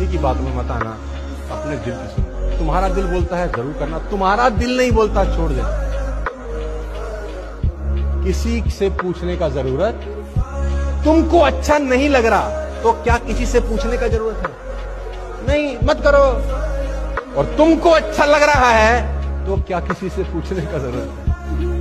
किसी की बात में मत आना, अपने दिल की सुनो। तुम्हारा दिल बोलता है, ज़रूर करना। तुम्हारा दिल नहीं बोलता, छोड़ देना किसी से पूछने का ज़रूरत? तुमको अच्छा नहीं लग रहा तो क्या किसी से पूछने का ज़रूरत है? नहीं, मत करो। और तुमको अच्छा लग रहा है तो क्या किसी से पूछने का ज़रूरत है?